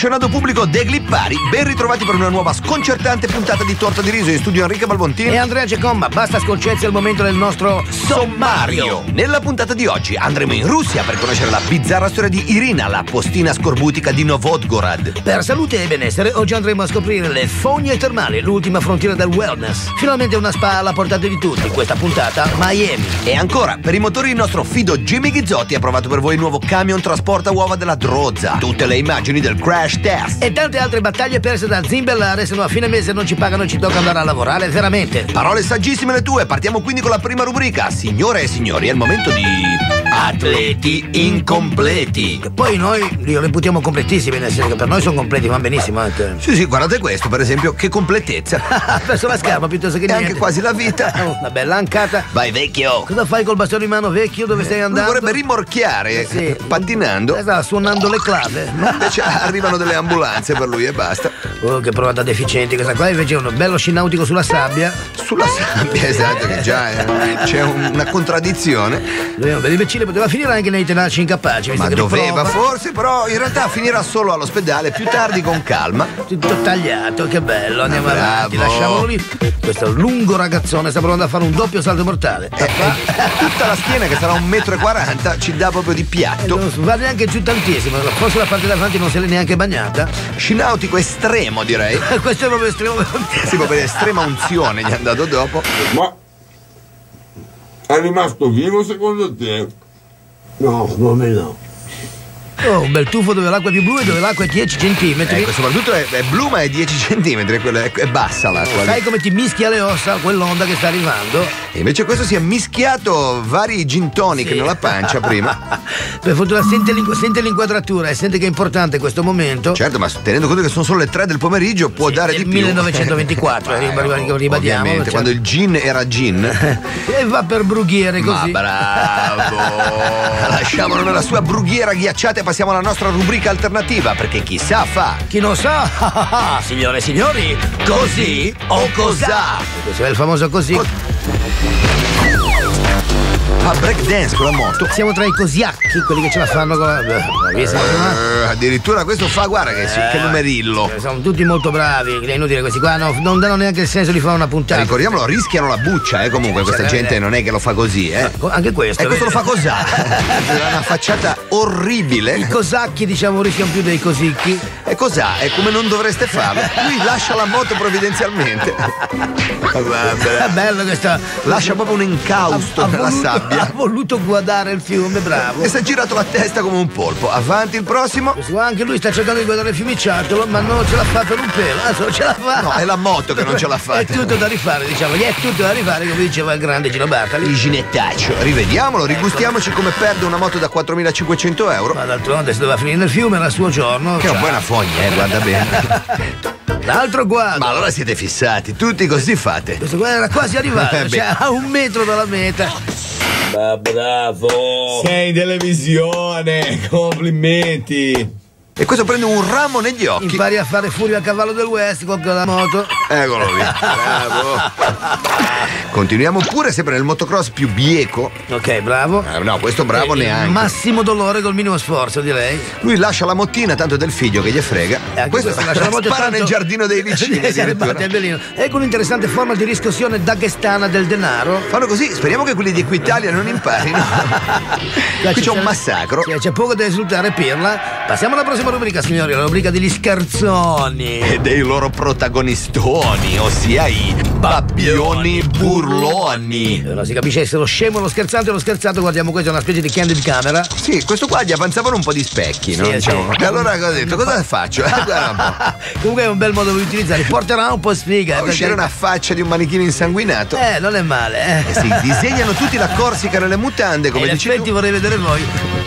Commissionato pubblico De Glippari, ben ritrovati per una nuova sconcertante puntata di Torta di Riso in studio Enrica Balbontini e Andrea Cecomma. Basta scolcezzi al momento del nostro sommario. Nella puntata di oggi andremo in Russia per conoscere la bizzarra storia di Irina, la postina scorbutica di Novodgorod. Per salute e benessere, oggi andremo a scoprire le fogne termali, l'ultima frontiera del wellness. Finalmente una spa alla portata di tutti. Questa puntata Miami. E ancora, per i motori il nostro fido Jimmy Gizzotti ha provato per voi il nuovo camion trasporta uova della Drozza. Tutte le immagini del crash test. E tante altre battaglie perse da zimbellare, se no a fine mese non ci pagano ci tocca andare a lavorare, veramente. Parole saggissime le tue, partiamo quindi con la prima rubrica. Signore e signori, è il momento di... Atleti incompleti. Poi noi li reputiamo completissimi, nel senso che per noi sono completi, va benissimo anche. Sì, sì, guardate questo, per esempio, che completezza. Ha perso la scarpa piuttosto che E niente. anche quasi la vita. Una bella ancata. Vai vecchio. Cosa fai col bastone in mano vecchio? Dove stai Lui andando? vorrebbe rimorchiare Sì. pattinando. Eh, Sta suonando le clave. Invece arrivano delle ambulanze per lui e basta. Oh, che provata deficiente questa qua. Invece è un bello sci nautico sulla sabbia. Sulla sabbia, esatto, che già eh, c'è un- una contraddizione. Lui è un bel imbecille, poteva finire anche nei tenaci incapaci. Ma doveva forse, però in realtà finirà solo all'ospedale più tardi con calma. Tutto tagliato, che bello, andiamo Bravo. avanti, lasciamolo lì. Questo lungo ragazzone sta provando a fare un doppio salto mortale. E, e tutta la schiena che sarà un metro e quaranta ci dà proprio di Eh, piatto. non va neanche giù tantissimo, forse la parte davanti non se l'è neanche bagnata. Scinautico estremo direi. Questo è proprio estremo. Sì, proprio estrema unzione gli è andato dopo. Ma è rimasto vivo secondo te? No, secondo me no. Oh, un bel tuffo dove l'acqua è più blu e dove l'acqua è 10 centimetri. Ecco, soprattutto è, è blu ma è 10 centimetri, quello è, è bassa l'acqua. Sai come ti mischia le ossa quell'onda che sta arrivando? E invece questo si è mischiato vari gin tonic Sì. nella pancia prima. Per fortuna sente, sente l'inquadratura e sente che è importante questo momento. Certo, ma tenendo conto che sono solo le 3 del pomeriggio può Sì, dare di più. 1924, Eh, rib- rib- ribadiamo, ovviamente, cioè- quando il gin era gin. E va per brughiere Ma così. bravo! Lasciamolo nella sua brughiera ghiacciata e passiamo alla nostra rubrica alternativa, perché chissà fa. Chi non sa, signore e signori, così o cos'ha? Questo è il famoso così. Fa breakdance con la moto. Siamo tra i cosiacchi, quelli che ce la fanno con la. Beh, bravissimo, no? Eh, addirittura questo fa, guarda che, che numerillo. Eh, Sono tutti molto bravi, è inutile questi qua, no, non danno neanche il senso di fare una puntata. Ricordiamolo, rischiano la buccia, eh, comunque, questa gente eh, non è che lo fa così, eh. Anche questo. E questo lo fa cos'ha? Ha una facciata I orribile. cosacchi, diciamo, rischiano più dei cosicchi. E cos'ha? È come non dovreste farlo. Lui lascia la moto provvidenzialmente. È Vabbè. bello questa. Lascia proprio un incausto ha nella voluto- sabbia. Ha voluto guardare il fiume, bravo. E si è girato la testa come un polpo. Avanti il prossimo. Questo Anche lui sta cercando di guardare il fiumiciattolo, ma non ce l'ha fa per un pelo. Adesso non ce la fa. No, è la moto che non ce l'ha fatta. È tutto da rifare, diciamo. Gli è tutto da rifare, come diceva il grande Gino Bartali. Il ginettaccio. Rivediamolo, rigustiamoci come perde una moto da 4.500 euro. Ma d'altronde se doveva finire nel fiume era il suo giorno. Che è una buona fogna, eh, guarda bene. L'altro quadro. Ma allora siete fissati, tutti così fate. Questo qua era quasi arrivato, Eh, cioè a un metro dalla meta. Bravo! Sei in televisione, complimenti! E questo prende un ramo negli occhi. Impari a fare furia a cavallo del West con la moto. Eccolo lì. Bravo. Continuiamo pure sempre nel motocross più bieco. Ok, bravo. Eh, no, questo bravo Il neanche. Massimo dolore col minimo sforzo, direi. Lui lascia la mottina, tanto del figlio che gli frega. E anche questo lascia la moto spara tanto- nel giardino dei vicini. Eh. Ecco un'interessante forma di riscossione daghestana del denaro. Fanno così, speriamo che quelli di Equitalia non imparino. Qui c'è un massacro. C'è poco da esultare, Pirla. Passiamo alla prossima rubrica, signori, la rubrica degli scherzoni. E dei loro protagonistoni, ossia i babbioni burloni. Non si capisce se lo scemo lo scherzante o lo scherzato, guardiamo questo è una specie di candid camera. Sì, questo qua gli avanzavano un po' di specchi, no? Sì, Diciamo. sì. E allora cosa ha detto? Cosa faccio? Eh. Comunque è un bel modo di utilizzare, porterà un po' sfiga. eh, uscire perché- una faccia di un manichino insanguinato. Eh, non è male, eh. Eh sì, disegnano tutti la Corsica nelle mutande, E come in dici tu. vorrei vedere voi.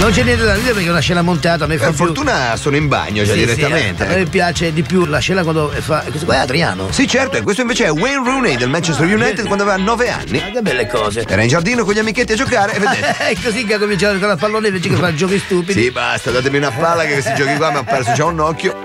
Non c'è niente da dire perché è una scena montata, Per più... fortuna sono in bagno già Sì, direttamente. sì, a me piace di più la scena quando fa. Questo qua è Adriano. Sì, certo, e questo invece è Wayne Rooney del Manchester United quando aveva 9 anni. Ma che belle cose. Era in giardino con gli amichetti a giocare e vedete. È così che ha cominciato a giocare a pallone invece che fare giochi stupidi. Sì, basta, datemi una palla che questi giochi qua mi ha perso già un occhio.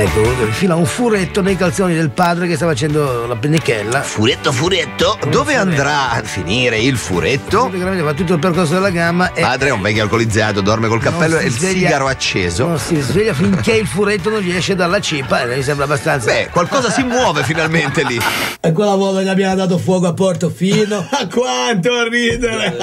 Ecco, infila un furetto nei calzoni del padre che sta facendo la pennichella. Furetto, furetto, dove andrà a finire il furetto? Praticamente fa tutto il percorso della gamma e Padre è un vecchio alcolizzato, dorme col cappello e il sveglia- sigaro acceso. non si sveglia finché il furetto non gli esce dalla cippa e mi sembra abbastanza. Beh, qualcosa si muove finalmente lì. E quella volta che abbiamo dato fuoco a Portofino. A quanto ridere!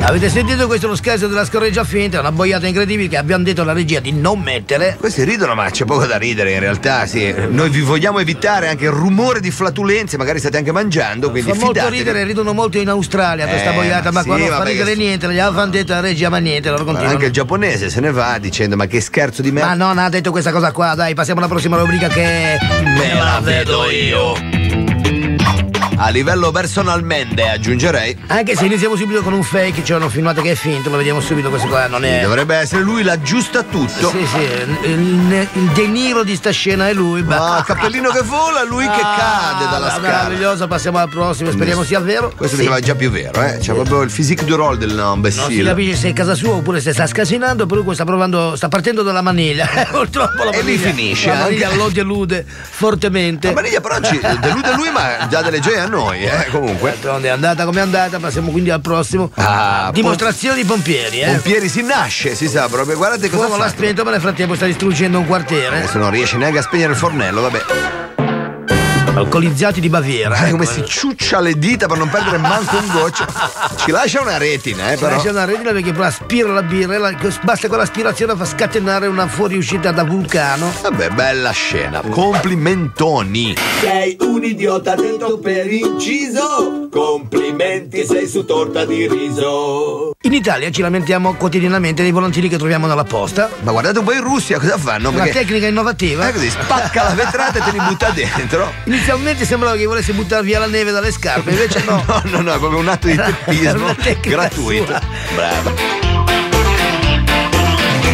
Avete sentito questo è lo scherzo della scorreggia finta, una boiata incredibile che abbiamo detto alla regia di non mettere. Questi ridono, ma c'è poco da ridere in realtà, sì. Noi vi vogliamo evitare anche il rumore di flatulenze, magari state anche mangiando, quindi Fa molto fidatevi. ridere, ridono molto in Australia questa Eh, boiata, ma sì, quando fa vabbè, ridere che- niente, gli avevano detto alla regia ma niente, loro Ma continuano. Anche il giapponese se ne va dicendo ma che scherzo di Ma merda. non ha detto questa cosa qua, dai, passiamo alla prossima rubrica che Me la vedo io. A livello personalmente aggiungerei Anche se iniziamo subito con un fake, cioè una filmata che è finto, lo vediamo subito questo qua, non è. dovrebbe essere lui l'aggiusta tutto. Sì, sì, il, il, il De Niro di sta scena è lui. Ma cappellino che vola, lui che cade dalla Ah, scala. Meraviglioso, passiamo al prossimo, speriamo sia vero. Questo Sì. mi sembra già più vero, eh? C'è proprio il physique du rôle del Non si imbecille. capisce se è casa sua oppure se sta scasinando, per cui sta provando, sta partendo dalla maniglia. Purtroppo la E lì maniglia, finisce La maniglia anche. lo delude fortemente. La maniglia però ci delude lui, ma dà delle gioie a noi, eh? Comunque. D'altronde è andata come è andata, passiamo quindi al prossimo. Ah, Dimostrazione di pompieri, eh. Pompieri si nasce, si sa proprio. Guardate cosa L'uomo l'ha spento, ma nel frattempo sta distruggendo un quartiere. Adesso non riesce neanche a spegnere il fornello, vabbè. Alcolizzati di Baviera. Ecco. come si ciuccia le dita per non perdere manco un goccio. Ci lascia una retina, eh, Ci però. lascia una retina perché poi aspira la birra e la- basta con l'aspirazione fa scatenare una fuoriuscita da vulcano. Vabbè, bella scena. Complimentoni. Sei un idiota detto per inciso. Complimenti, sei su torta di riso. In Italia ci lamentiamo quotidianamente dei volantini che troviamo nella posta. Ma guardate un po' in Russia cosa fanno? Una Perché tecnica innovativa. è così, spacca la vetrata e te li butta dentro. Inizialmente sembrava che volesse buttare via la neve dalle scarpe, invece no. No, no, no, è proprio un atto di teppismo gratuito. sua.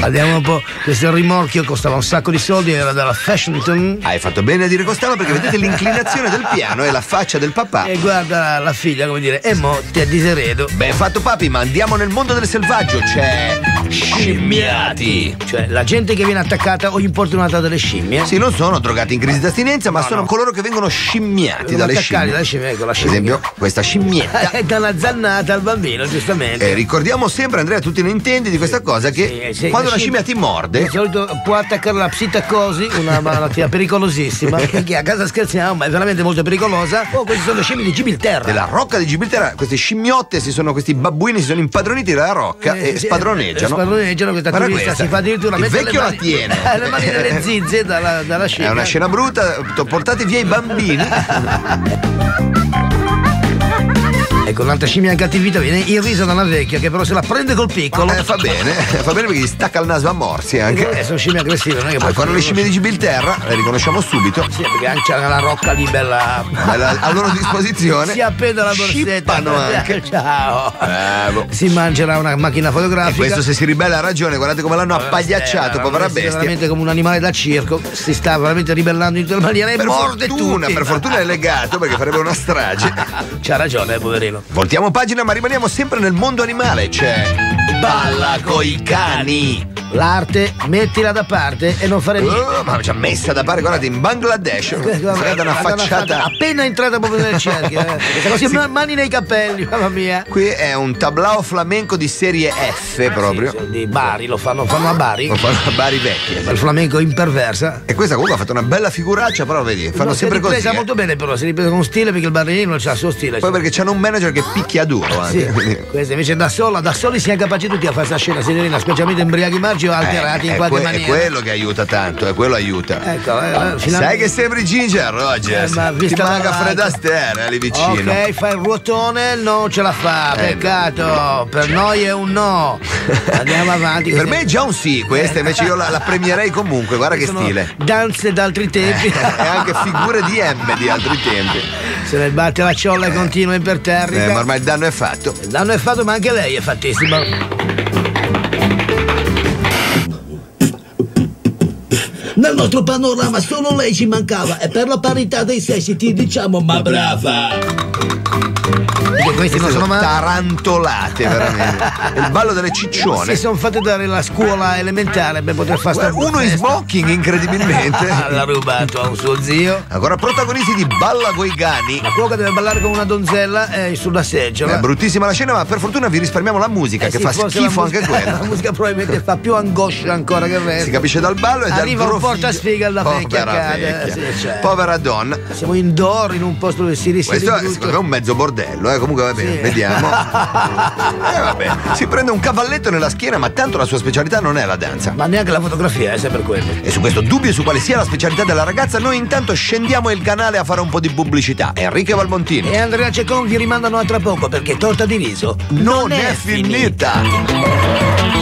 Andiamo un po'. Questo rimorchio costava un sacco di soldi, era della Fashionton. Hai fatto bene a dire costava perché vedete l'inclinazione del piano e la faccia del papà. E guarda la figlia, come dire, e mo ti diseredo. Ben fatto papi, ma andiamo nel mondo del selvaggio, c'è scimmiati. Cioè, la gente che viene attaccata o importunata dalle scimmie. Sì, non sono drogati in crisi d'astinenza, ma No, sono no. coloro che vengono scimmiati dalle scimmie. dalle scimmie, ecco la Per scimmia. esempio, questa scimmietta. È da una zannata al bambino, giustamente. E ricordiamo sempre, Andrea, tu te ne intendi di questa cosa che Sì, sì, quando una scimmia ti morde, Di solito può attaccare la psittacosi, una malattia pericolosissima, che a casa scherziamo, ma è veramente molto pericolosa. Oh, queste sono le scimmie di Gibilterra. della rocca di Gibilterra, queste scimmiotte si sono, questi babbuini si sono impadroniti della rocca Eh, e spadroneggiano. Spadroneggiano, questa Guarda turista questa. si fa addirittura Il mettere vecchio le la mani, tiene. le mani nelle zizze dalla, dalla scimmia. È una scena brutta, portate via i bambini. Ecco, un'altra scimmia in cattività viene irrisa da una vecchia che però se la prende col piccolo. Eh, fa bene, fa bene perché gli stacca il naso a morsi anche. Eh, sono scimmie aggressive, non è che puoi Ancora le scimmie di Gibilterra, le riconosciamo subito. Sì, perché anche c'è la rocca lì bella. Bella- a loro disposizione. Si appende la borsetta. Anche. Ciao. Bravo. Si mangerà una macchina E fotografica. questo se si ribella ha ragione, guardate come l'hanno appagliacciato, Eh, povera bestia. veramente come un animale da circo. Si sta veramente ribellando in tutte le maniere e Per morde fortuna, tutti. per fortuna è legato perché farebbe una strage. C'ha ragione, eh, poverino. Voltiamo pagina ma rimaniamo sempre nel mondo animale, c'è Balla coi cani. L'arte, mettila da parte e non fare niente. Oh, ma ci ha messa da parte, guardate, in Bangladesh. Guarda una facciata. Appena entrata proprio nel cerchio. Eh. Cosa, Sì. mani nei capelli, mamma mia. Qui è un tablao flamenco di serie F proprio. Sì, di Bari, lo fanno, fanno a Bari. Lo fanno a Bari vecchie. Il flamenco imperversa. E questa comunque ha fatto una bella figuraccia, però vedi, fanno No, sempre si è ripresa così. eh. molto bene però, si è ripresa con stile perché il barellino c'ha il suo stile. Poi perché c'hanno un manager che picchia duro Sì, anche. quindi- questa invece da sola, da soli siamo capaci tutti a fare questa scena signorina, specialmente imbriachi margi o alterati Eh, in è, qualche que- è maniera. quello che aiuta tanto, è quello aiuta. Ecco, eh, Sai che sembri Ginger, Rogers. Eh, ma Ti vista la manca. Fred Astaire eh, lì vicino. Ok, fa il ruotone, non ce la fa, Eh, peccato. Per noi è un no. Andiamo avanti. Per me è già un sì, questa invece io la, la premierei comunque, guarda che stile. Danze d'altri tempi. e anche figure di M di altri tempi. Se ne batte la ciolla e continua imperterrica. Eh, ma ormai il danno è fatto. Il danno è fatto, ma anche lei è fattissima. Nel nostro panorama solo lei ci mancava e per la parità dei sessi ti diciamo ma brava. Perché questi non sono male. tarantolate, veramente. Il ballo delle ciccione. Si sono fatte dare la scuola elementare per poter fare sta Uno in smoking, incredibilmente. L'ha rubato a un suo zio. Ancora protagonisti di Balla coi gani. La cuoca deve ballare con una donzella eh, sulla seggiola. È bruttissima la scena, ma per fortuna vi risparmiamo la musica, Eh che sì, fa schifo la anche musica- quella. La musica probabilmente fa più angoscia ancora che il resto. Si capisce dal ballo e dal Arriva un portasfiga alla vecchia vecchia. sì, certo. Povera donna. Siamo indoor in un posto dove si rischia Questo è secondo me un mezzo bordello, eh. Comunque va bene, Sì. vediamo. Eh, vabbè. Si prende un cavalletto nella schiena, ma tanto la sua specialità non è la danza. Ma neanche la fotografia, è sempre quello. E su questo dubbio su quale sia la specialità della ragazza, noi intanto scendiamo il canale a fare un po' di pubblicità. Enrique Valmontini. E Andrea Ceccon vi rimandano a tra poco perché torta di riso non è finita.